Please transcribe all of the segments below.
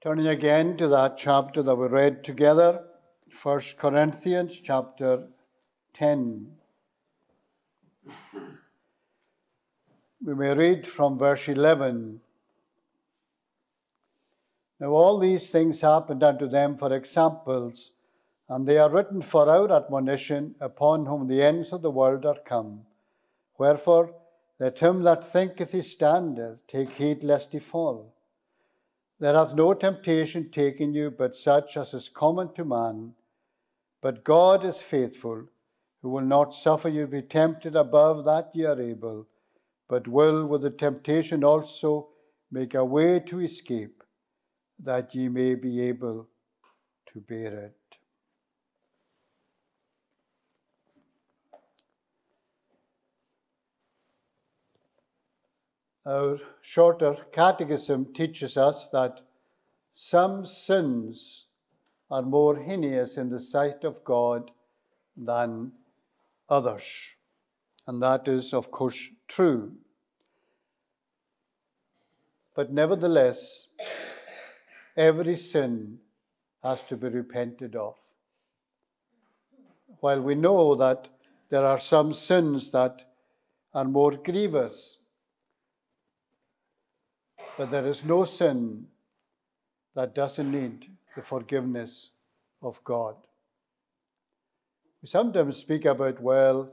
Turning again to that chapter that we read together, 1 Corinthians chapter 10. We may read from verse 11. Now, all these things happened unto them for examples, and they are written for our admonition, upon whom the ends of the world are come. Wherefore, let him that thinketh he standeth take heed lest he fall. There hath no temptation taken you but such as is common to man. But God is faithful, who will not suffer you to be tempted above that ye are able, but will with the temptation also make a way to escape, that ye may be able to bear it. Our shorter catechism teaches us that some sins are more heinous in the sight of God than others. And that is, of course, true. But nevertheless, every sin has to be repented of. While we know that there are some sins that are more grievous but there is no sin that doesn't need the forgiveness of God. We sometimes speak about, well,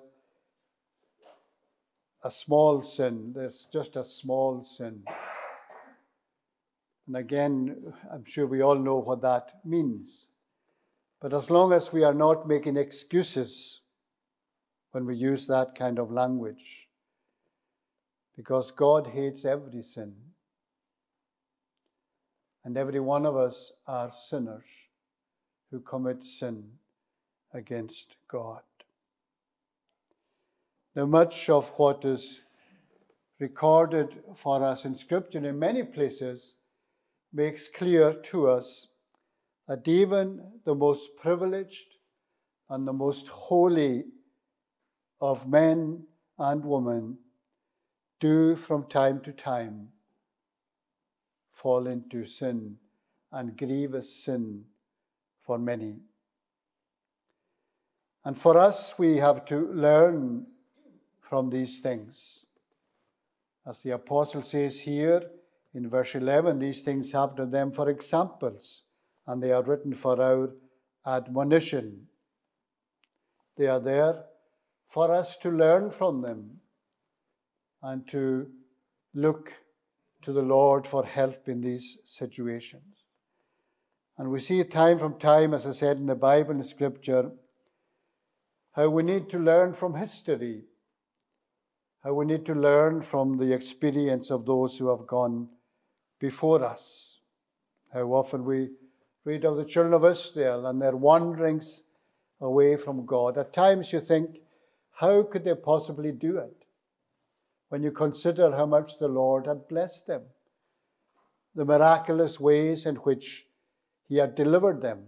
a small sin. There's just a small sin. And again, I'm sure we all know what that means. But as long as we are not making excuses when we use that kind of language, because God hates every sin. And every one of us are sinners who commit sin against God. Now, much of what is recorded for us in Scripture in many places makes clear to us that even the most privileged and the most holy of men and women do from time to time fall into sin and grievous sin for many. And for us, we have to learn from these things. As the apostle says here in verse 11, these things happen to them for examples, and they are written for our admonition. They are there for us to learn from them and to look to the Lord for help in these situations. And we see time from time, as I said in the Bible and Scripture, how we need to learn from history, how we need to learn from the experience of those who have gone before us. How often we read of the children of Israel and their wanderings away from God. At times you think, how could they possibly do it? When you consider how much the Lord had blessed them, the miraculous ways in which He had delivered them.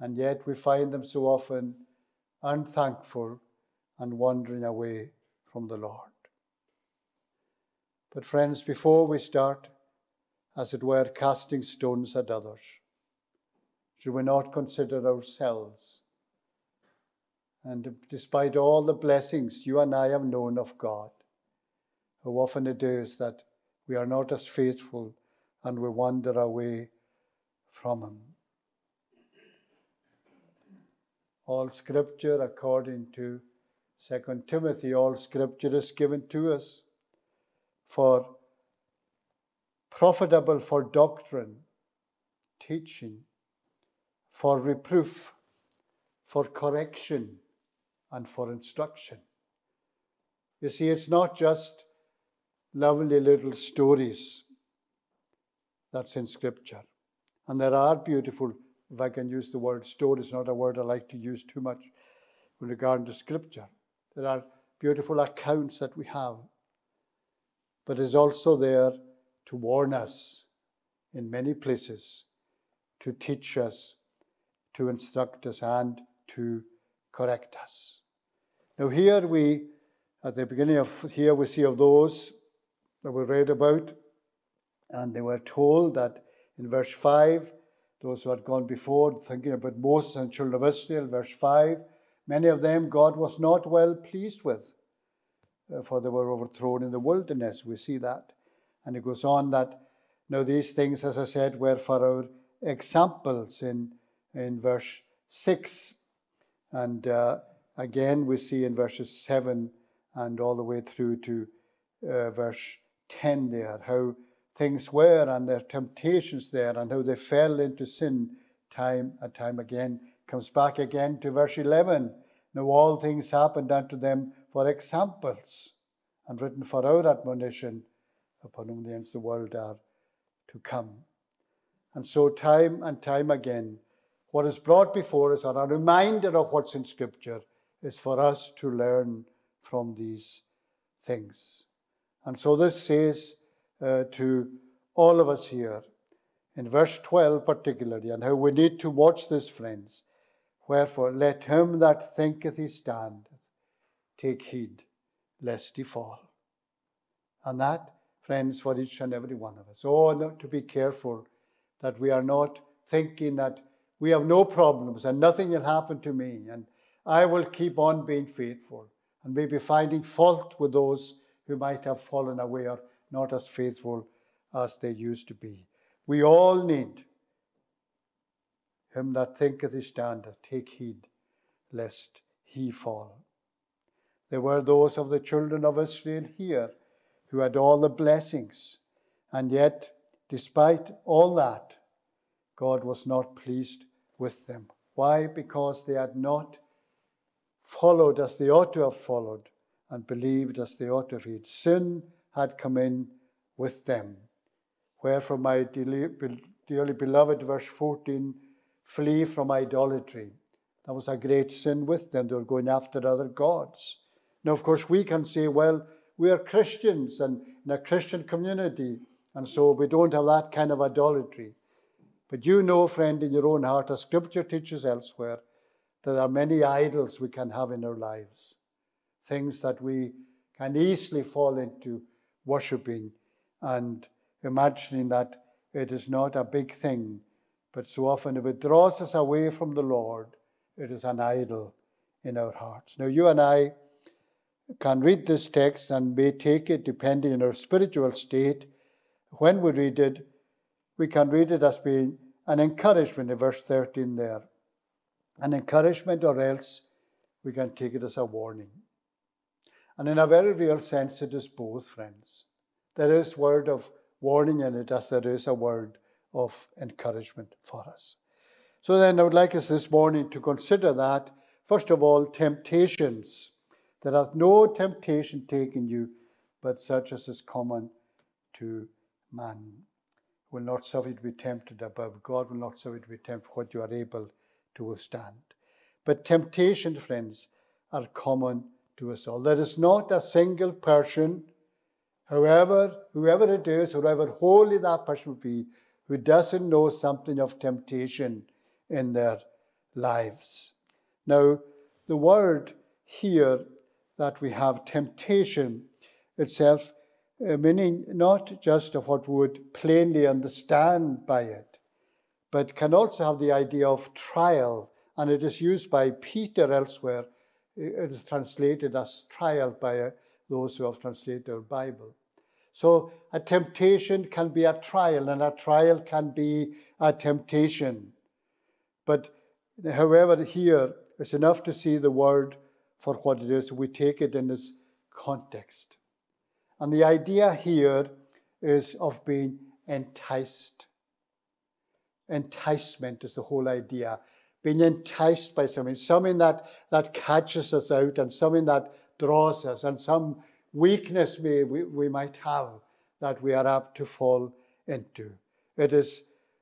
And yet we find them so often unthankful and wandering away from the Lord. But, friends, before we start, as it were, casting stones at others, should we not consider ourselves? And despite all the blessings you and I have known of God, how often it is that we are not as faithful and we wander away from Him. All scripture, according to 2 Timothy, all scripture is given to us for profitable for doctrine, teaching, for reproof, for correction, and for instruction. You see, it's not just lovely little stories that's in Scripture. And there are beautiful, if I can use the word stories, not a word I like to use too much with regard to Scripture. There are beautiful accounts that we have. But it's also there to warn us in many places, to teach us, to instruct us, and to correct us. Now, here we, at the beginning of here, we see of those that we read about, and they were told that In verse 5, those who had gone before, thinking about Moses and children of Israel, verse 5, many of them God was not well pleased with, uh, for they were overthrown in the wilderness. We see that. And it goes on that now these things, as I said, were for our examples in, in verse 6. And uh, again, we see in verses 7 and all the way through to uh, verse 10 there how things were and their temptations there and how they fell into sin time and time again. Comes back again to verse 11. Now all things happened unto them for examples and written for our admonition, upon whom the ends of the world are to come. And so, time and time again, what is brought before us, or a reminder of what's in Scripture, is for us to learn from these things. And so, this says uh, to all of us here, in verse 12 particularly, and how we need to watch this, friends. Wherefore, let him that thinketh he standeth take heed lest he fall. And that, friends, for each and every one of us. Oh, to be careful that we are not thinking that we have no problems and nothing will happen to me and I will keep on being faithful and maybe finding fault with those who might have fallen away or not as faithful as they used to be. We all need him that thinketh he standeth, take heed lest he fall. There were those of the children of Israel here who had all the blessings, and yet, despite all that, God was not pleased with them. Why? Because they had not followed as they ought to have followed and believed as they ought to have. Sin had come in with them. Wherefore, my dearly beloved, verse 14, flee from idolatry. That was a great sin with them. They were going after other gods. Now, of course, we can say, well, we are Christians and in a Christian community, and so we don't have that kind of idolatry. But you know, friend, in your own heart, as Scripture teaches elsewhere, that there are many idols we can have in our lives, things that we can easily fall into worshipping and imagining that it is not a big thing, but so often if it draws us away from the Lord, it is an idol in our hearts. Now, you and I can read this text and may take it depending on our spiritual state. When we read it, we can read it as being an encouragement in verse 13 there. An encouragement, or else we can take it as a warning. And in a very real sense, it is both, friends. There is word of warning in it as there is a word of encouragement for us. So then I would like us this morning to consider that, first of all, temptations. There hath no temptation taken you, but such as is common to man will not suffer you to be tempted above. God will not suffer you to be tempted what you are able to withstand. But temptation, friends, are common to us all. There is not a single person, however, whoever it is, however holy that person be, who doesn't know something of temptation in their lives. Now, the word here that we have temptation itself uh, meaning not just of what we would plainly understand by it, but can also have the idea of trial. And it is used by Peter elsewhere. It is translated as trial by uh, those who have translated the Bible. So a temptation can be a trial, and a trial can be a temptation. But however, here it's enough to see the word for what it is. We take it in its context. And the idea here is of being enticed. Enticement is the whole idea. Being enticed by something, something that, that catches us out and something that draws us, and some weakness we, we, we might have that we are apt to fall into. It, is,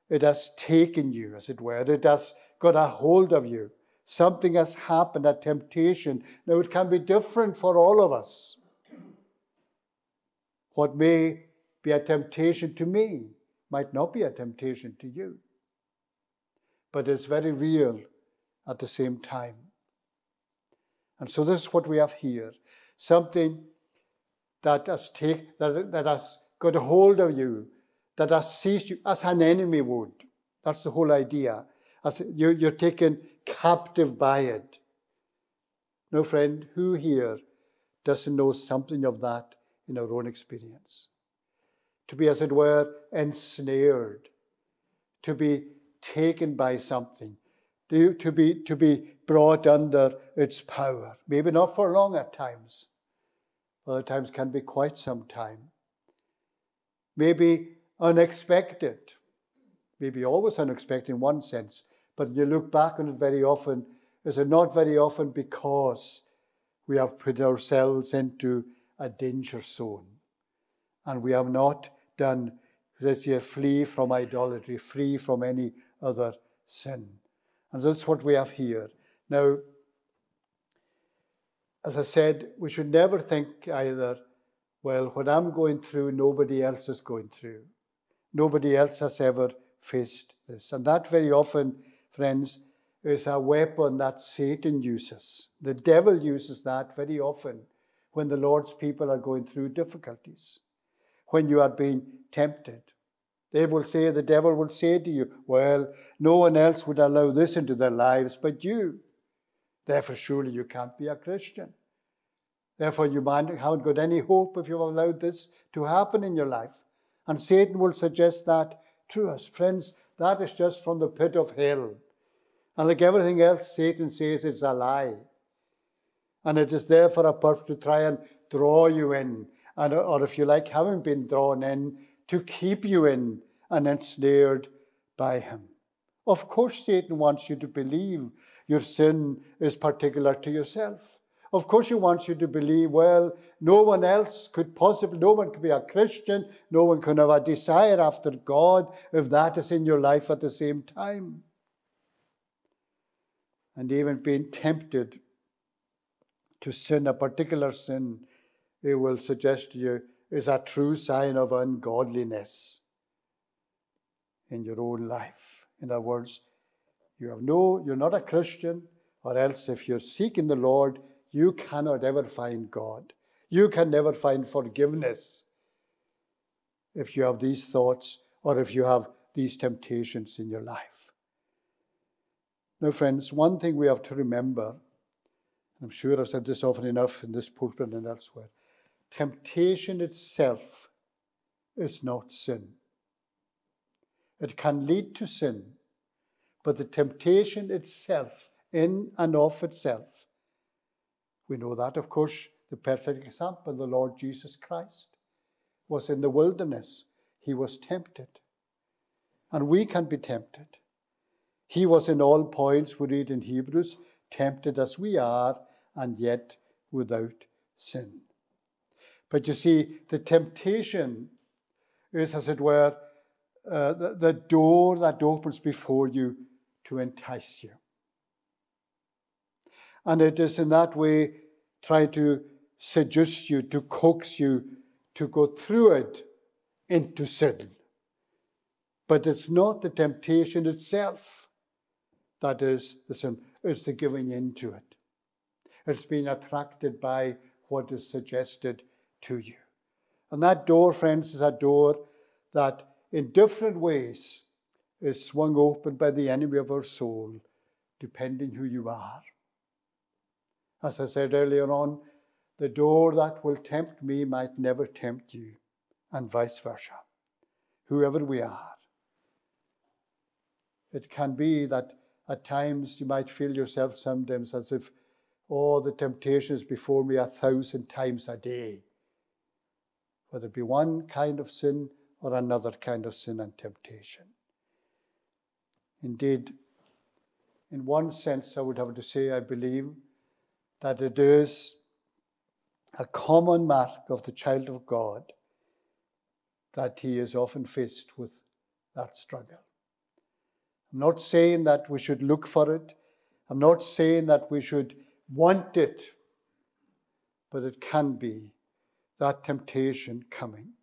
it has taken you, as it were. It has got a hold of you. Something has happened, a temptation. Now, it can be different for all of us. What may be a temptation to me might not be a temptation to you. But it's very real at the same time. And so this is what we have here. Something that has take that, that has got a hold of you, that has seized you as an enemy would. That's the whole idea. As you're, you're taken captive by it. No, friend, who here doesn't know something of that in our own experience? To be, as it were, ensnared, to be taken by something, to, to, be, to be brought under its power. Maybe not for long at times, other times can be quite some time. Maybe unexpected, maybe always unexpected in one sense, but you look back on it very often, is it not very often because we have put ourselves into a danger zone and we have not done, let's say, flee from idolatry, free from any other sin. And that's what we have here. Now, as I said, we should never think either, well, what I'm going through, nobody else is going through. Nobody else has ever faced this. And that very often, friends, is a weapon that Satan uses. The devil uses that very often when the Lord's people are going through difficulties, when you are being tempted. They will say, the devil will say to you, Well, no one else would allow this into their lives but you. Therefore, surely you can't be a Christian. Therefore, you haven't got any hope if you've allowed this to happen in your life. And Satan will suggest that to us. Friends, that is just from the pit of hell. And like everything else, Satan says it's a lie. And it is there for a purpose to try and draw you in. And, uh, or if you like, having been drawn in, to keep you in and ensnared by him. Of course, Satan wants you to believe your sin is particular to yourself. Of course, he wants you to believe, well, no one else could possibly, no one could be a Christian, no one can have a desire after God if that is in your life at the same time. And even being tempted to sin, a particular sin, it will suggest to you is a true sign of ungodliness in your own life. In other words, you have no, you're not a Christian, or else if you're seeking the Lord, you cannot ever find God. You can never find forgiveness if you have these thoughts or if you have these temptations in your life. Now, friends, one thing we have to remember, and I'm sure I've said this often enough in this pulpit and elsewhere temptation itself is not sin. It can lead to sin, but the temptation itself, in and of itself, we know that, of course, the perfect example, the Lord Jesus Christ, was in the wilderness. He was tempted. And we can be tempted. He was in all points, we read in Hebrews, tempted as we are, and yet without sin. But you see, the temptation is, as it were, uh, the, the door that opens before you to entice you. And it is in that way trying to seduce you, to coax you to go through it into sin. But it's not the temptation itself that is the sin, it's the giving into it. It's being attracted by what is suggested to you. And that door, friends, is a door that in different ways is swung open by the enemy of our soul, depending who you are. As I said earlier on, the door that will tempt me might never tempt you, and vice versa, whoever we are. It can be that at times you might feel yourself sometimes as if, oh, the temptation is before me a thousand times a day whether it be one kind of sin or another kind of sin and temptation. Indeed, in one sense, I would have to say, I believe that it is a common mark of the child of God that he is often faced with that struggle. I'm not saying that we should look for it. I'm not saying that we should want it, but it can be that temptation coming.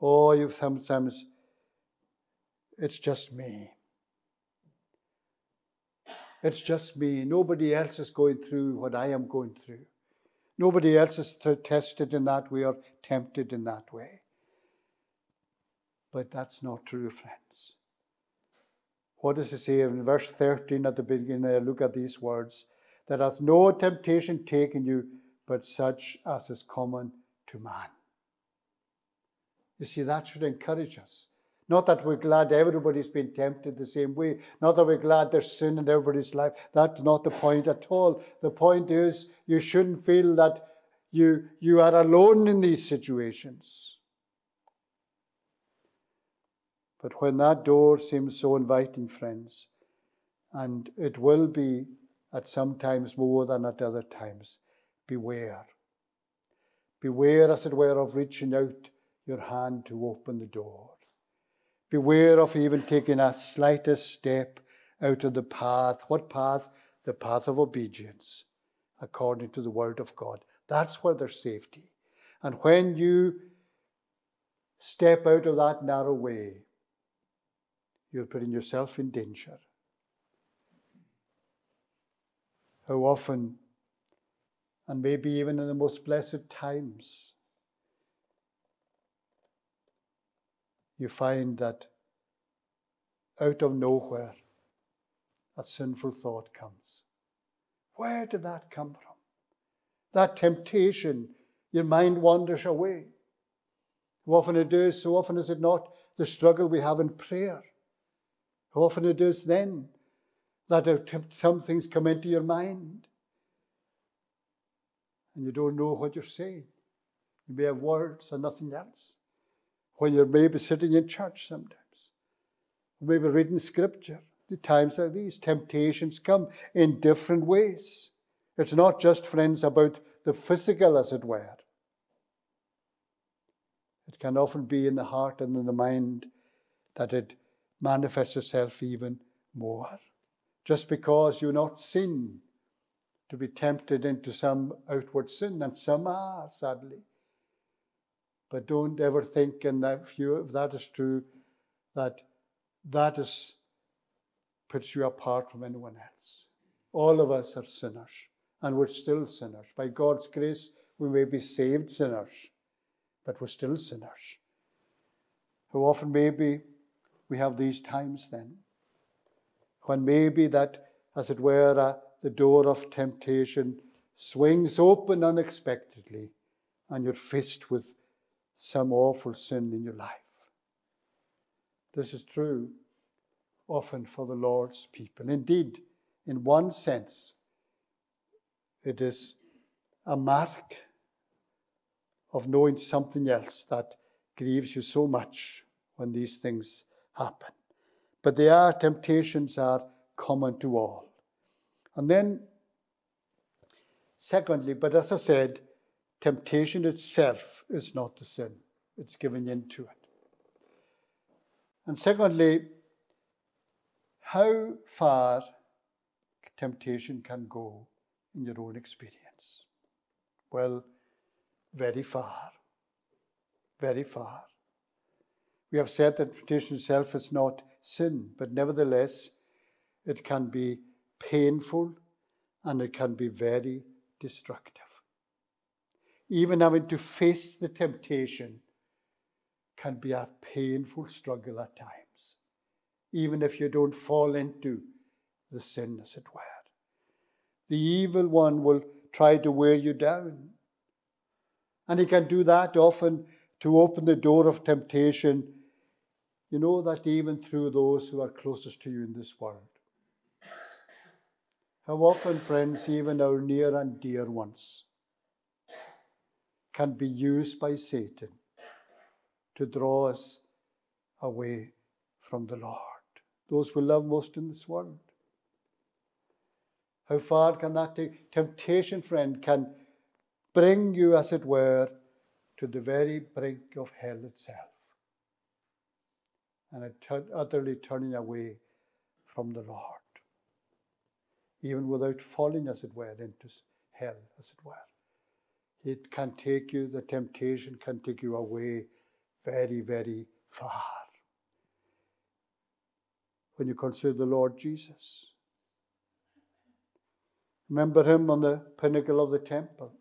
Oh, you sometimes, it's just me. It's just me. Nobody else is going through what I am going through. Nobody else is tested in that way or tempted in that way. But that's not true, friends. What does it say in verse 13 at the beginning? There, look at these words. There hath no temptation taken you, but such as is common to man. You see, that should encourage us. Not that we're glad everybody's been tempted the same way. Not that we're glad there's sin in everybody's life. That's not the point at all. The point is you shouldn't feel that you, you are alone in these situations. But when that door seems so inviting, friends, and it will be at some times more than at other times, beware. Beware, as it were, of reaching out your hand to open the door. Beware of even taking a slightest step out of the path. What path? The path of obedience, according to the Word of God. That's where there's safety. And when you step out of that narrow way, you're putting yourself in danger. How often, and maybe even in the most blessed times, you find that out of nowhere a sinful thought comes. Where did that come from? That temptation, your mind wanders away. How often it is, so often is it not, the struggle we have in prayer. How often it is then that some things come into your mind and you don't know what you're saying. You may have words and nothing else when you're maybe sitting in church sometimes, maybe reading scripture. The times like these, temptations come in different ways. It's not just, friends, about the physical, as it were. It can often be in the heart and in the mind that it manifests itself even more. Just because you are not sin to be tempted into some outward sin, and some are, sadly. But don't ever think, and if, if that is true, that that is, puts you apart from anyone else. All of us are sinners, and we're still sinners. By God's grace, we may be saved sinners, but we're still sinners. How often maybe we have these times then, when maybe that, as it were, uh, the door of temptation swings open unexpectedly, and you're faced with some awful sin in your life. This is true often for the Lord's people. Indeed, in one sense, it is a mark of knowing something else that grieves you so much when these things happen. But they are temptations are common to all. And then, secondly, but as I said, Temptation itself is not the sin, it's giving in to it. And secondly, how far temptation can go in your own experience? Well, very far. Very far. We have said that temptation itself is not sin, but nevertheless, it can be painful and it can be very destructive even having to face the temptation can be a painful struggle at times, even if you don't fall into the sin, as it were. The evil one will try to wear you down. And he can do that often to open the door of temptation. You know that even through those who are closest to you in this world. How often, friends, even our near and dear ones, can be used by Satan to draw us away from the Lord, those we love most in this world. How far can that take? Temptation, friend, can bring you, as it were, to the very brink of hell itself. And utterly turning away from the Lord, even without falling, as it were, into hell, as it were it can take you, the temptation can take you away very, very far. When you consider the Lord Jesus, remember him on the pinnacle of the temple.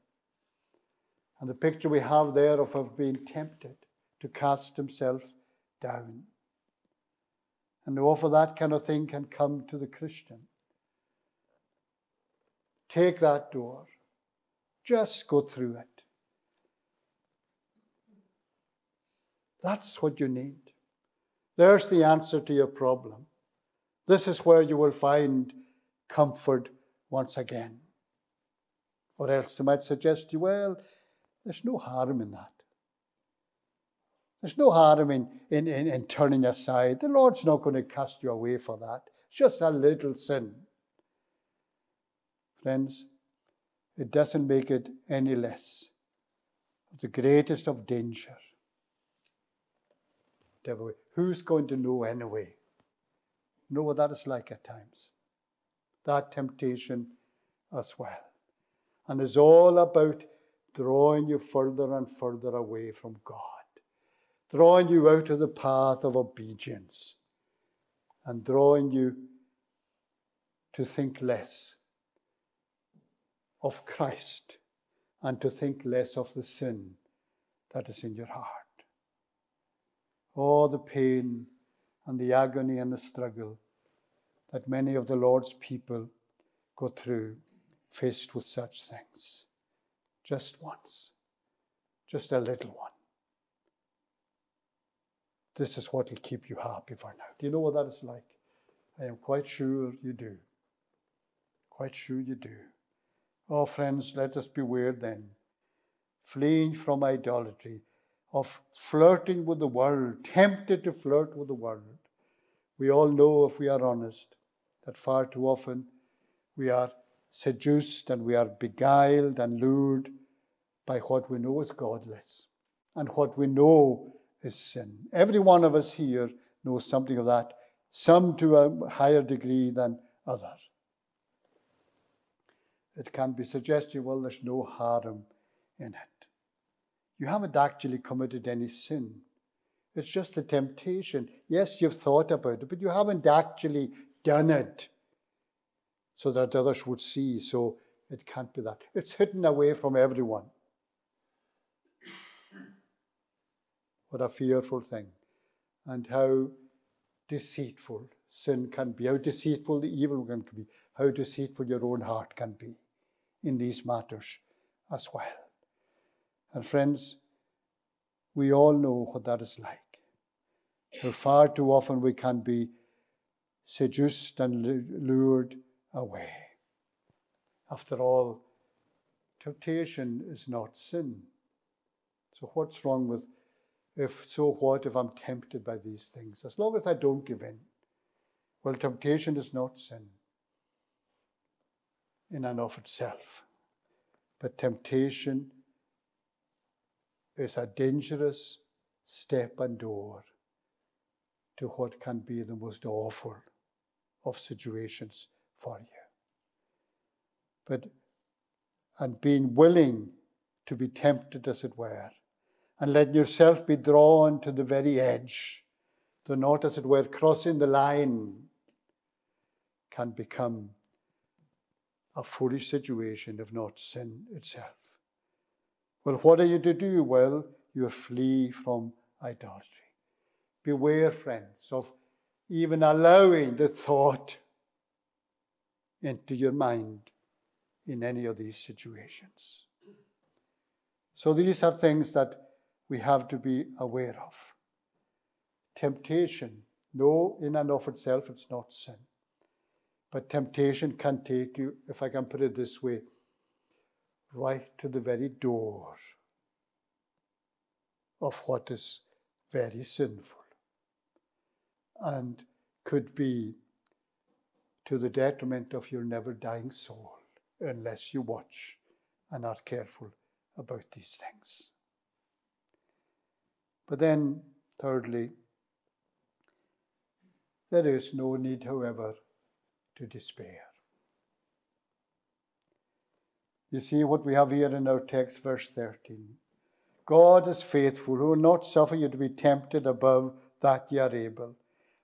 And the picture we have there of him being tempted to cast himself down. And offer that kind of thing can come to the Christian. Take that door. Just go through it. That's what you need. There's the answer to your problem. This is where you will find comfort once again. Or else they might suggest to you, well, there's no harm in that. There's no harm in, in, in, in turning aside. The Lord's not going to cast you away for that. It's just a little sin. Friends, it doesn't make it any less. It's the greatest of danger. Who's going to know anyway? Know what that is like at times. That temptation as well. And it's all about drawing you further and further away from God, drawing you out of the path of obedience, and drawing you to think less of Christ and to think less of the sin that is in your heart. Oh, the pain and the agony and the struggle that many of the Lord's people go through faced with such things. Just once, just a little one. This is what will keep you happy for now. Do you know what that is like? I am quite sure you do. Quite sure you do. Oh, friends, let us beware then, fleeing from idolatry, of flirting with the world, tempted to flirt with the world. We all know, if we are honest, that far too often we are seduced and we are beguiled and lured by what we know is godless and what we know is sin. Every one of us here knows something of that, some to a higher degree than others it can be suggested, well, there's no harm in it. You haven't actually committed any sin. It's just a temptation. Yes, you've thought about it, but you haven't actually done it so that others would see. So it can't be that. It's hidden away from everyone. What a fearful thing. And how deceitful sin can be, how deceitful the evil can be, how deceitful your own heart can be in these matters as well. And friends, we all know what that is like. How far too often we can be seduced and lured away. After all, temptation is not sin. So, what's wrong with if so what if I'm tempted by these things? As long as I don't give in. Well, temptation is not sin in and of itself. But temptation is a dangerous step and door to what can be the most awful of situations for you. But, and being willing to be tempted, as it were, and letting yourself be drawn to the very edge, though not, as it were, crossing the line, can become a foolish situation if not sin itself. Well, what are you to do? Well, you flee from idolatry. Beware, friends, of even allowing the thought into your mind in any of these situations. So, these are things that we have to be aware of. Temptation, no, in and of itself, it's not sin. But temptation can take you, if I can put it this way, right to the very door of what is very sinful and could be to the detriment of your never dying soul unless you watch and are careful about these things. But then, thirdly, there is no need, however, to despair. You see what we have here in our text, verse 13. God is faithful, who will not suffer you to be tempted above that ye are able,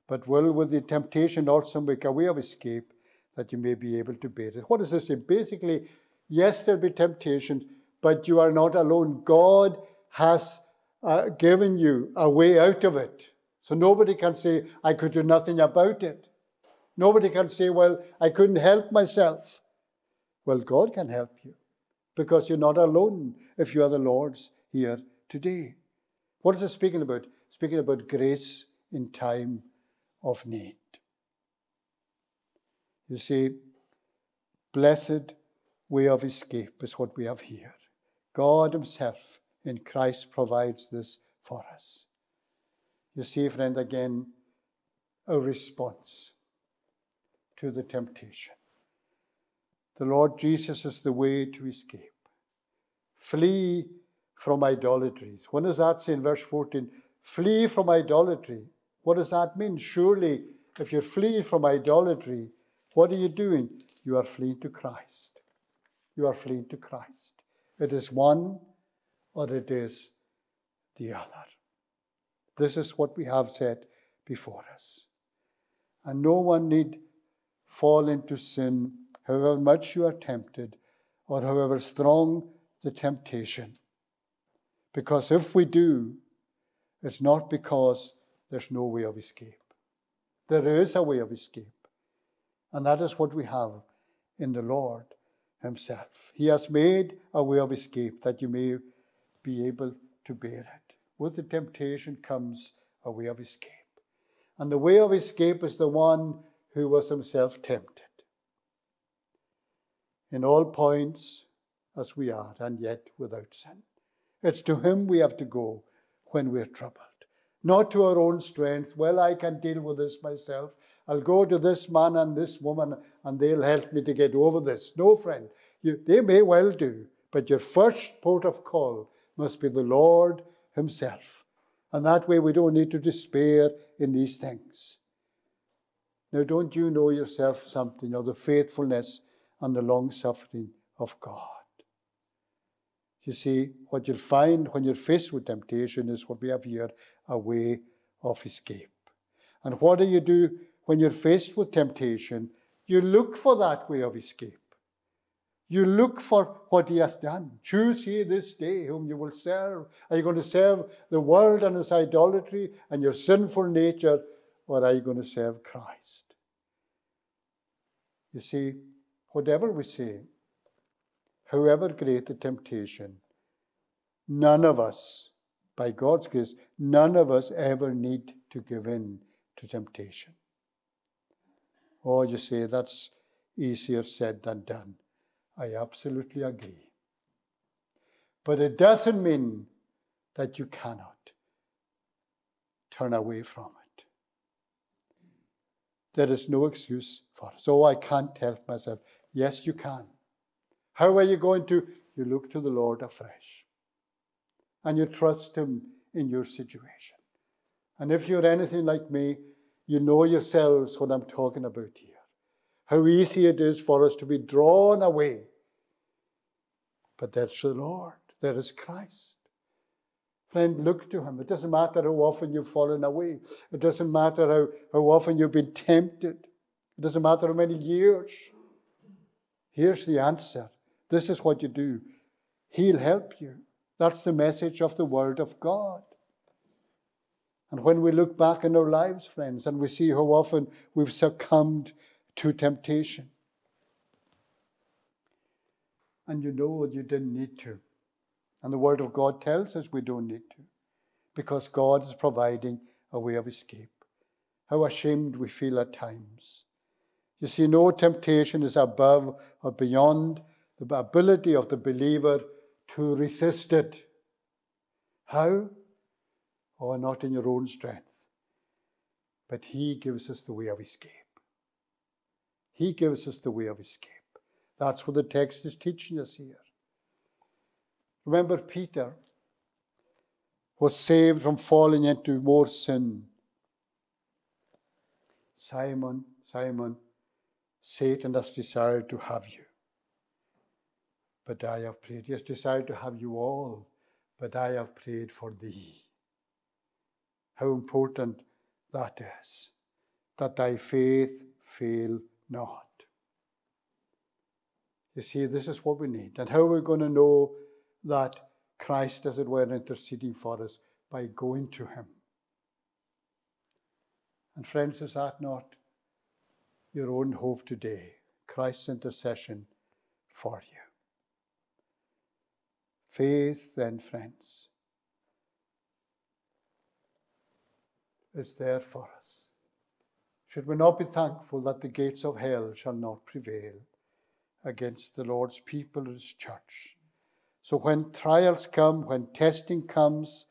but will with the temptation also make a way of escape that you may be able to bear it. What does this say? Basically, yes, there'll be temptations, but you are not alone. God has uh, given you a way out of it So nobody can say, I could do nothing about it. Nobody can say, well, I couldn't help myself. Well, God can help you because you're not alone if you are the Lord's here today. What is it speaking about? Speaking about grace in time of need. You see, blessed way of escape is what we have here. God Himself in Christ provides this for us. You see, friend, again, a response to the temptation. The Lord Jesus is the way to escape. Flee from idolatries. What does that say in verse 14? Flee from idolatry. What does that mean? Surely, if you're fleeing from idolatry, what are you doing? You are fleeing to Christ. You are fleeing to Christ. It is one or it is the other. This is what we have said before us. And no one need fall into sin, however much you are tempted, or however strong the temptation. Because if we do, it's not because there's no way of escape. There is a way of escape. And that is what we have in the Lord Himself. He has made a way of escape that you may be able to bear it. With the temptation comes a way of escape. And the way of escape is the one who was himself tempted. In all points, as we are, and yet without sin. It's to Him we have to go when we're troubled. Not to our own strength. Well, I can deal with this myself. I'll go to this man and this woman and they'll help me to get over this. No, friend. You, they may well do, but your first port of call must be the Lord Himself. And that way we don't need to despair in these things. Now, don't you know yourself something of the faithfulness and the long suffering of God? You see, what you'll find when you're faced with temptation is what we have here a way of escape. And what do you do when you're faced with temptation? You look for that way of escape. You look for what he has done. Choose ye this day whom you will serve. Are you going to serve the world and its idolatry and your sinful nature, or are you going to serve Christ? You see, whatever we say, however great the temptation, none of us, by God's grace, none of us ever need to give in to temptation. Or you say that's easier said than done. I absolutely agree. But it doesn't mean that you cannot turn away from it. There is no excuse for. So I can't help myself. Yes, you can. How are you going to? You look to the Lord afresh and you trust Him in your situation. And if you're anything like me, you know yourselves what I'm talking about here how easy it is for us to be drawn away. But that's the Lord, there is Christ. Friend, look to Him. It doesn't matter how often you've fallen away, it doesn't matter how, how often you've been tempted, it doesn't matter how many years. Here's the answer this is what you do He'll help you. That's the message of the Word of God. And when we look back in our lives, friends, and we see how often we've succumbed to temptation. And you know you didn't need to. And the Word of God tells us we don't need to because God is providing a way of escape. How ashamed we feel at times. You see, no temptation is above or beyond the ability of the believer to resist it. How? Oh, not in your own strength. But He gives us the way of escape. He gives us the way of escape. That's what the text is teaching us here. Remember, Peter was saved from falling into more sin. Simon, Simon, Satan has desired to have you. But I have prayed. Has desired to have you all, but I have prayed for thee. How important that is, that thy faith fail not. You see, this is what we need. And how are we going to know that Christ, as it were, interceding for us? By going to Him. And friends, is that not your own hope today? Christ's intercession for you. Faith, then, friends, is there for us. Should we not be thankful that the gates of hell shall not prevail against the Lord's people, His church? So when trials come, when testing comes,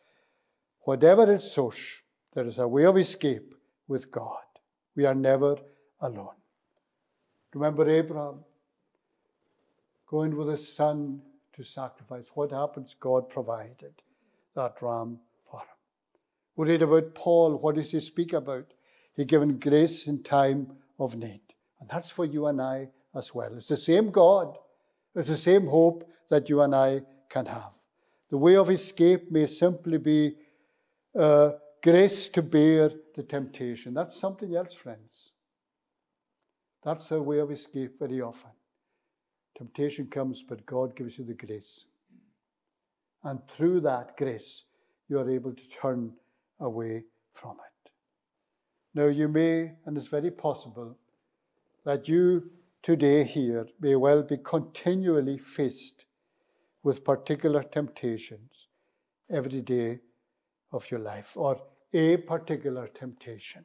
whatever its such, there is a way of escape with God. We are never alone. Remember Abraham going with his son to sacrifice. What happens? God provided that ram for him. We read about Paul. What does he speak about? He given grace in time of need. And that's for you and I as well. It's the same God. It's the same hope that you and I can have. The way of escape may simply be uh, grace to bear the temptation. That's something else, friends. That's a way of escape very often. Temptation comes, but God gives you the grace. And through that grace, you are able to turn away from it. Now, you may, and it's very possible, that you today here may well be continually faced with particular temptations every day of your life, or a particular temptation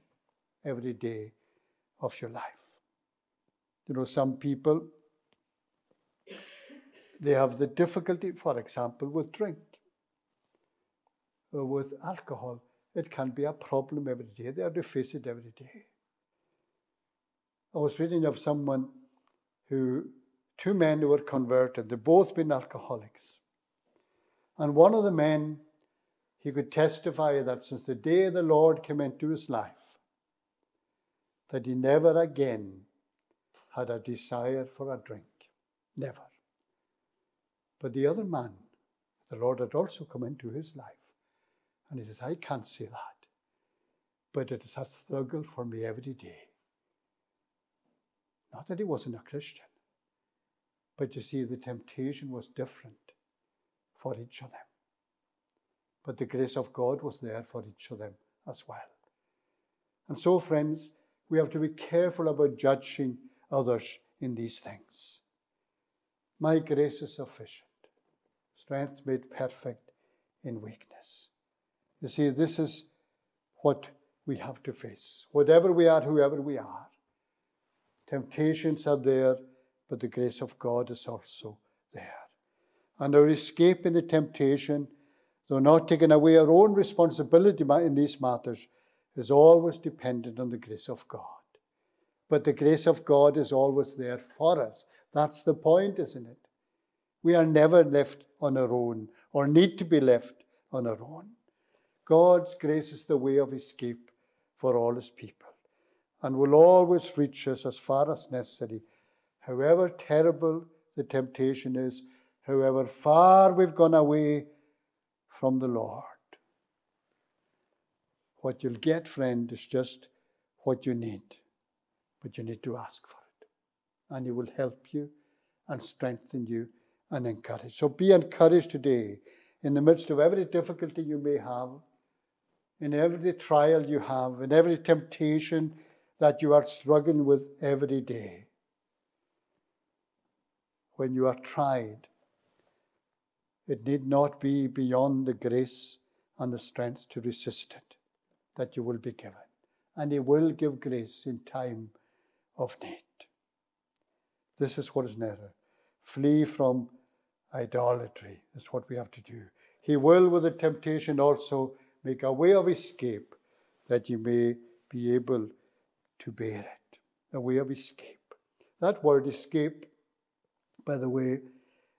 every day of your life. You know, some people, they have the difficulty, for example, with drink, or with alcohol. It can be a problem every day. They have to face it every day. I was reading of someone who two men who were converted. They've both been alcoholics. And one of the men, he could testify that since the day the Lord came into his life, that he never again had a desire for a drink. Never. But the other man, the Lord had also come into his life. And he says, I can't say that. But it is a struggle for me every day. Not that he wasn't a Christian, but you see, the temptation was different for each of them. But the grace of God was there for each of them as well. And so, friends, we have to be careful about judging others in these things. My grace is sufficient, strength made perfect in weakness. You see, this is what we have to face. Whatever we are, whoever we are, temptations are there but the grace of God is also there. And our escape in the temptation, though not taking away our own responsibility in these matters, is always dependent on the grace of God. But the grace of God is always there for us. That's the point, isn't it? We are never left on our own or need to be left on our own. God's grace is the way of escape for all his people and will always reach us as far as necessary however terrible the temptation is, however far we've gone away from the Lord. What you'll get, friend, is just what you need, but you need to ask for it. And He will help you and strengthen you and encourage. So be encouraged today in the midst of every difficulty you may have, in every trial you have, in every temptation that you are struggling with every day when you are tried. It need not be beyond the grace and the strength to resist it that you will be given. And He will give grace in time of need. This is what is nearer. Flee from idolatry, is what we have to do. He will, with the temptation, also make a way of escape that you may be able to bear it. A way of escape. That word escape by the way.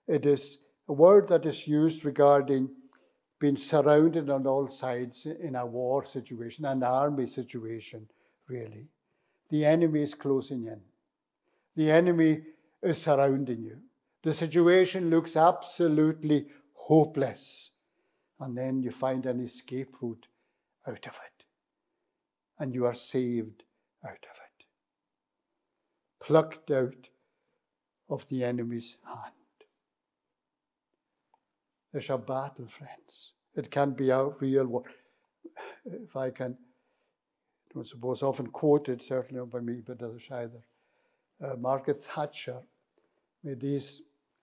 It is a word that is used regarding being surrounded on all sides in a war situation, an army situation, really. The enemy is closing in. The enemy is surrounding you. The situation looks absolutely hopeless. And then you find an escape route out of it. And you are saved out of it. Plucked out of the enemy's hand. There's a battle, friends. It can be a real war. If I can I don't suppose often quoted, certainly not by me, but others either. Uh, Margaret Thatcher made these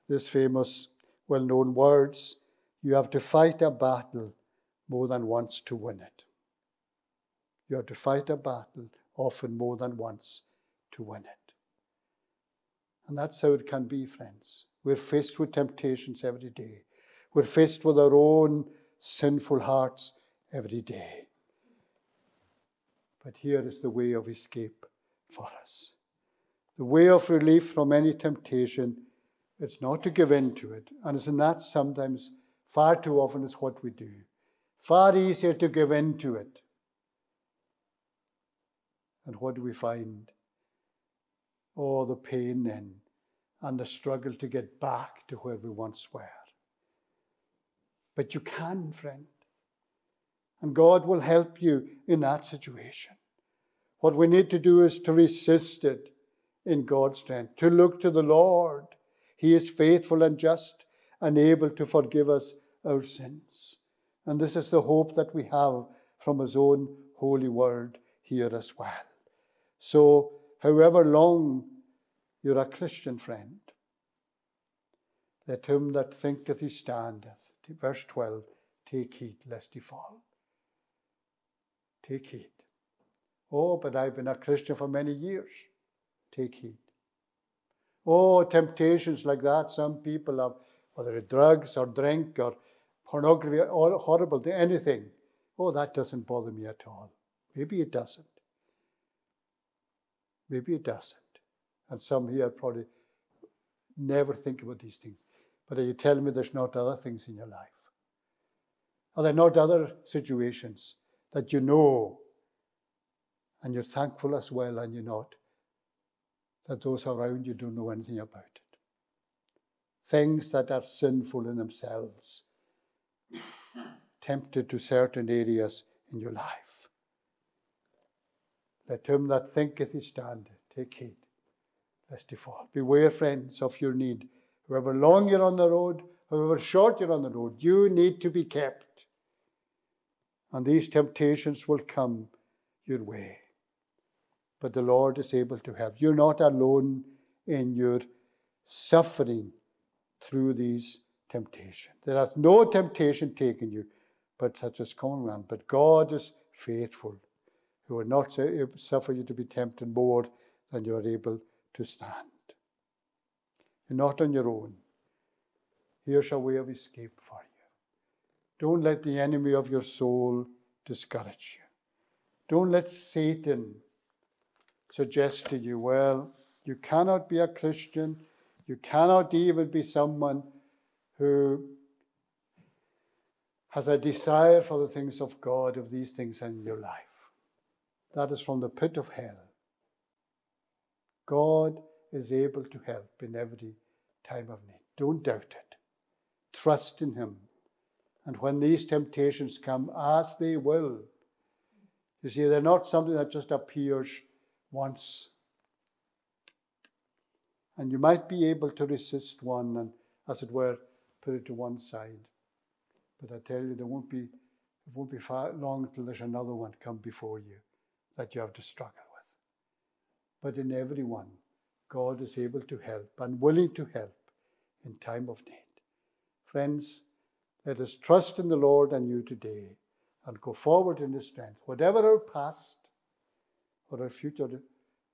this famous, well-known words: "You have to fight a battle more than once to win it. You have to fight a battle often more than once to win it." And that's how it can be, friends. We're faced with temptations every day. We're faced with our own sinful hearts every day. But here is the way of escape for us. The way of relief from any temptation, it's not to give in to it. And isn't that sometimes, far too often, is what we do. Far easier to give in to it. And what do we find? Oh, the pain then, and the struggle to get back to where we once were. But you can, friend. And God will help you in that situation. What we need to do is to resist it in God's strength, to look to the Lord. He is faithful and just and able to forgive us our sins. And this is the hope that we have from His own holy word here as well. So, however long you're a Christian friend, let him that thinketh he standeth, verse 12, take heed lest he fall. Take heed. Oh, but I've been a Christian for many years. Take heed. Oh, temptations like that, some people have, whether it's drugs or drink or pornography, or horrible, anything. Oh, that doesn't bother me at all. Maybe it doesn't. Maybe it doesn't. And some here probably never think about these things. But are you telling me there's not other things in your life? Are there not other situations that you know and you're thankful as well and you're not that those around you don't know anything about it? Things that are sinful in themselves, tempted to certain areas in your life. Let him that thinketh he stand take heed lest he fall. Beware, friends, of your need However long you're on the road, however short you're on the road, you need to be kept. And these temptations will come your way. But the Lord is able to help. You're not alone in your suffering through these temptations. There has no temptation taken you, but such as common man. But God is faithful, who will not suffer you to be tempted more than you are able to stand. You're not on your own. Here's a way of escape for you. Don't let the enemy of your soul discourage you. Don't let Satan suggest to you, well, you cannot be a Christian. You cannot even be someone who has a desire for the things of God, of these things in your life. That is from the pit of hell. God is able to help in every time of need. Don't doubt it. Trust in Him. And when these temptations come, as they will, you see, they're not something that just appears once. And you might be able to resist one and, as it were, put it to one side. But I tell you, there won't be, it won't be far long until there's another one come before you that you have to struggle with. But in every one, God is able to help and willing to help in time of need. Friends, let us trust in the Lord and you today and go forward in His strength. Whatever our past or our future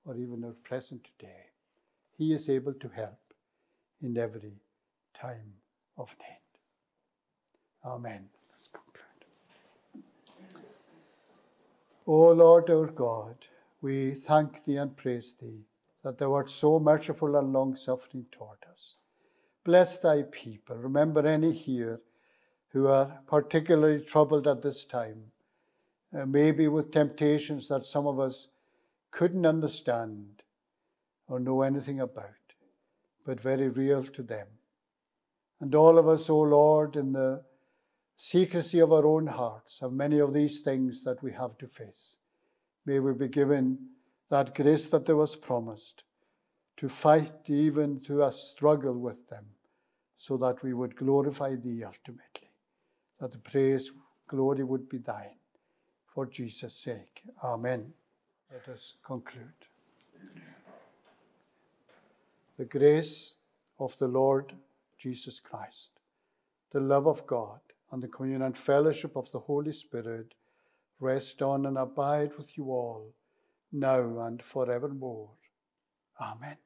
or even our present today, He is able to help in every time of need. Amen. Let's conclude. O Lord our God, we thank Thee and praise Thee that thou art so merciful and long suffering toward us. Bless thy people. Remember any here who are particularly troubled at this time, uh, maybe with temptations that some of us couldn't understand or know anything about, but very real to them. And all of us, O Lord, in the secrecy of our own hearts, of many of these things that we have to face. May we be given that grace that there was promised, to fight even to a struggle with them, so that we would glorify Thee ultimately, that the praise, glory would be Thine. For Jesus' sake. Amen. Let us conclude. The grace of the Lord Jesus Christ, the love of God, and the communion and fellowship of the Holy Spirit rest on and abide with you all, now and forevermore. Amen.